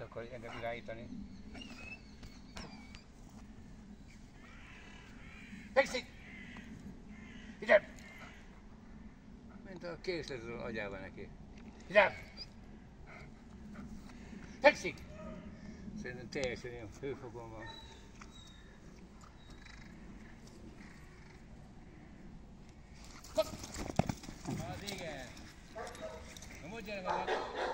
át akar engem irányítani. Fekszik! Ide! Mint a készlet az agyában neki. Ide! Fekszik! Szerintem teljesen ilyen főfokon van. Az igen. Na mondj gyere meg!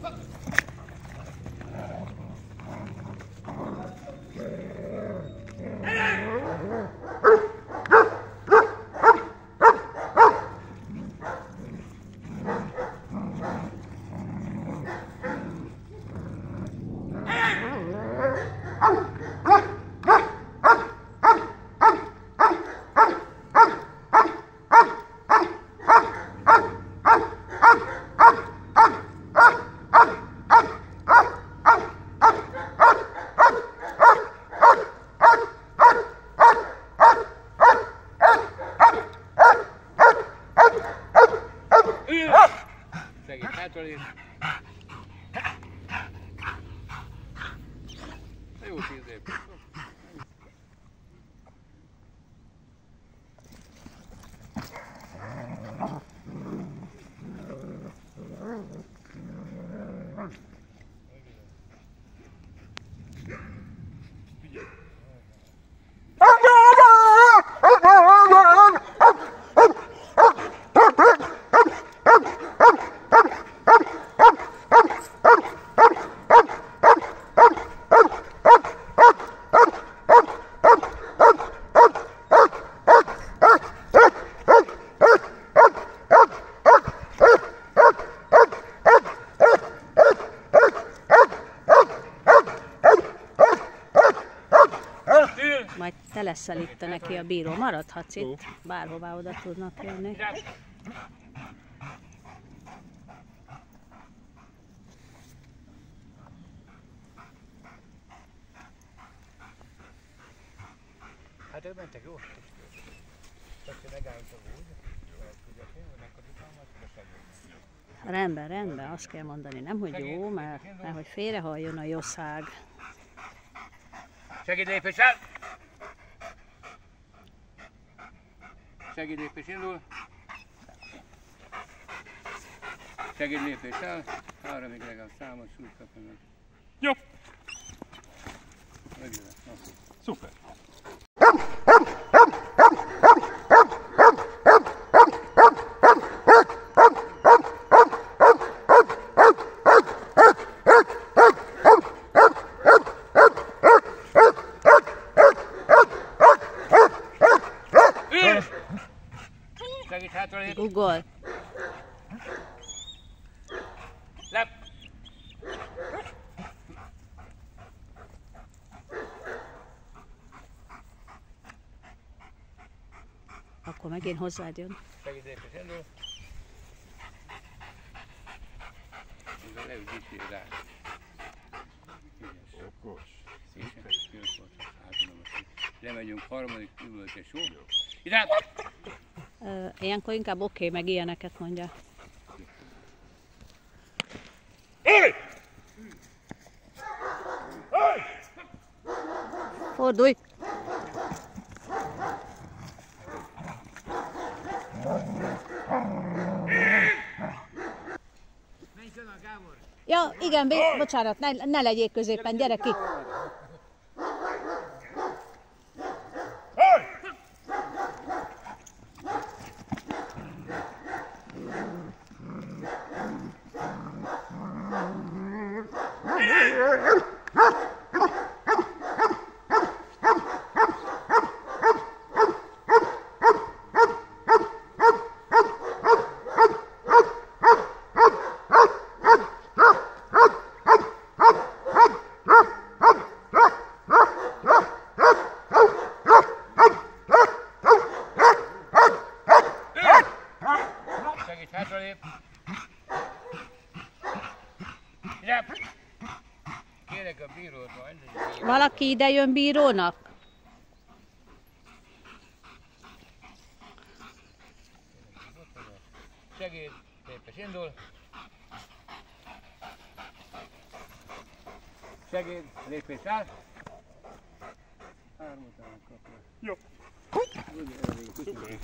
Segít hátra lép. Jó tíz év. Majd te leszel itt neki a bíró. Maradhatsz itt, bárhová oda tudnak jönni. Hát ők mentek jó. Csak hogy megállt a úgy. Rendben, rendben, azt kell mondani, nem hogy jó, mert, mert hogy félrehalljon a jószág. Segédlépéssel! Segédlépés indul. Segédlépéssel. Arra még legalább számos súlyt kapnak. Jó, szuper. Google. Lep. Akkor megint hozzád jön. Indul. Ezzel leügyíti rá. Okos. Szépen. Átadom a szét. Lemegyünk harmadik üvöltes jó? Ide! Ilyenkor inkább oké, okay, meg ilyeneket mondja. Hey! Hey! Fordulj! Ja, igen, bocsánat, ne, ne legyék középen, gyere ki! here. Kérek a bírót majd. Valaki ide jön bírónak? Segéd, lépés indul. Segéd, lépés áll. Hármat kapja. Jó. Köszönöm.